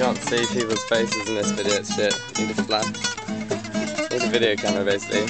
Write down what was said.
can't see people's faces in this video, it's shit. Need a flash. Need a video camera basically.